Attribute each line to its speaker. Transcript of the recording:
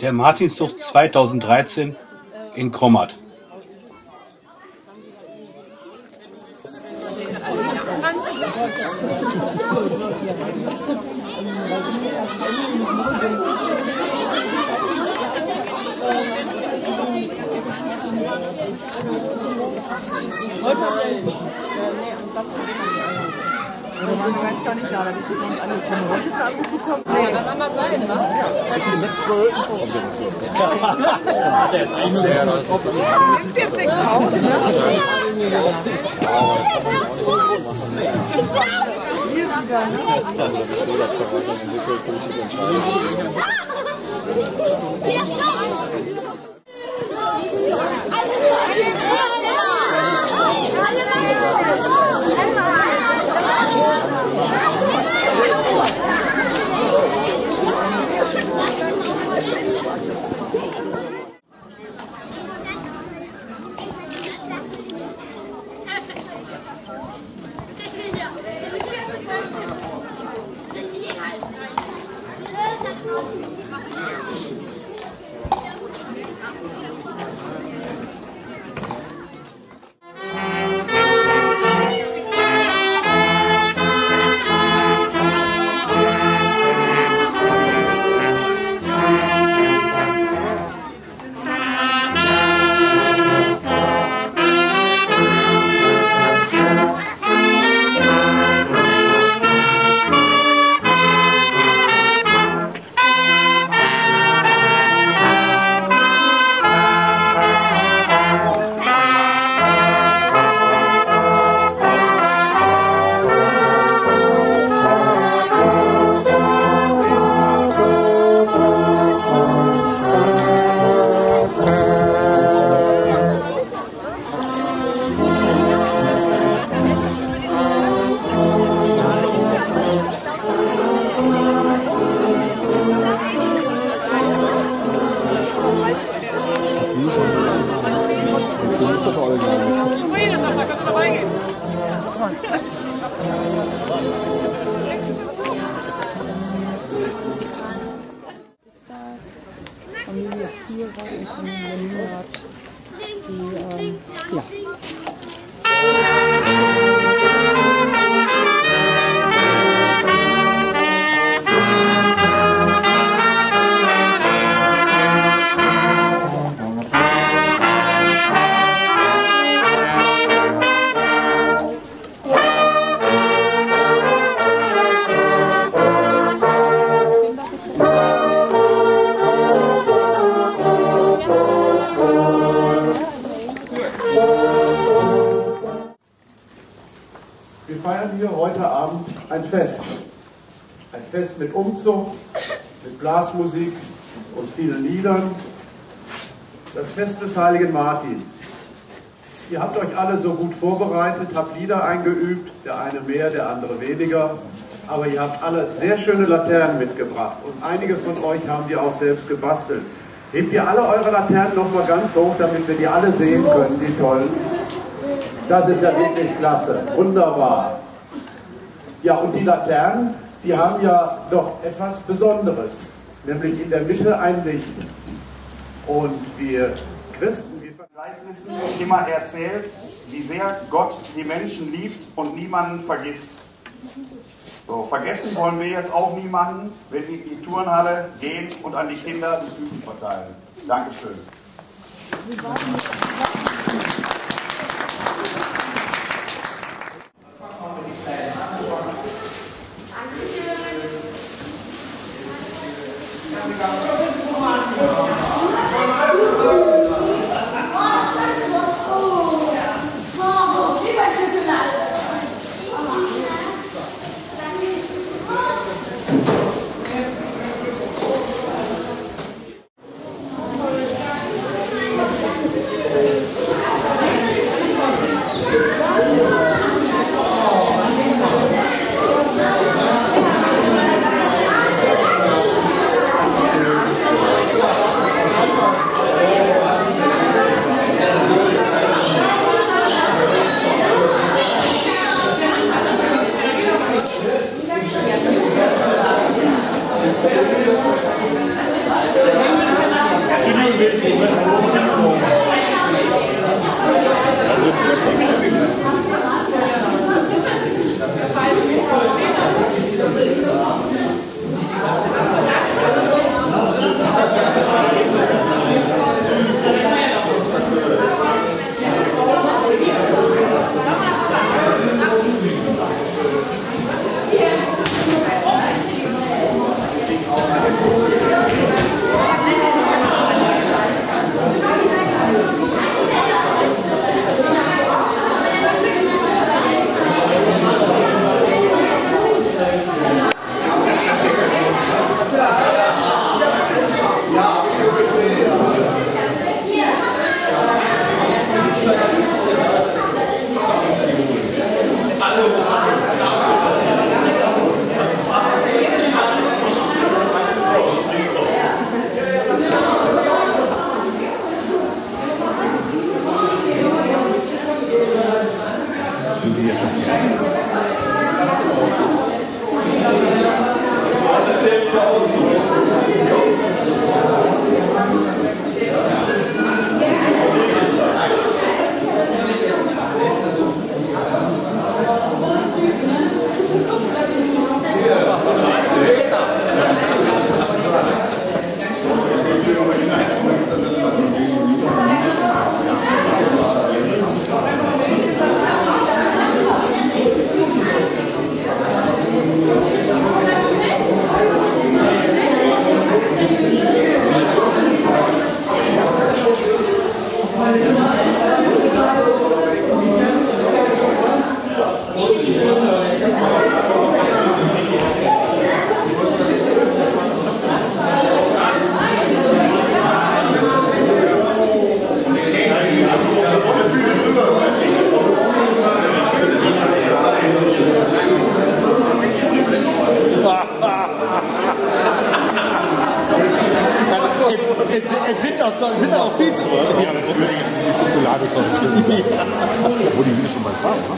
Speaker 1: Der Martinszug 2013 in Krommat.
Speaker 2: Ja, waren ganz gar nicht da, da bist du noch nicht angekommen. Heute ist er angekommen. Nee, dann an der Seite, ne? Ja. Gibt's jetzt nichts auf, ne? Hier wieder, ne? Familie Zierer und Familie Nienert, die
Speaker 3: Wir feiern hier heute Abend ein Fest. Ein Fest mit Umzug, mit Blasmusik und vielen Liedern. Das Fest des heiligen Martins. Ihr habt euch alle so gut vorbereitet, habt Lieder eingeübt, der eine mehr, der andere weniger. Aber ihr habt alle sehr schöne Laternen mitgebracht und einige von euch haben die auch selbst gebastelt. Hebt ihr alle eure Laternen nochmal ganz hoch, damit wir die alle sehen können, die tollen. Das ist ja wirklich klasse. Wunderbar. Ja, und die Laternen, die haben ja doch etwas Besonderes. Nämlich in der Mitte ein Licht. Und wir Christen, wir
Speaker 4: Gleichnissen immer erzählt, wie sehr Gott die Menschen liebt und niemanden vergisst. So, vergessen wollen wir jetzt auch niemanden, wenn wir in die Turnhalle gehen und an die Kinder die Tüten verteilen. Dankeschön.
Speaker 3: Obrigado. Thank you. Die Schokolade ist auch schön. Wo die will schon mal fahren, ne?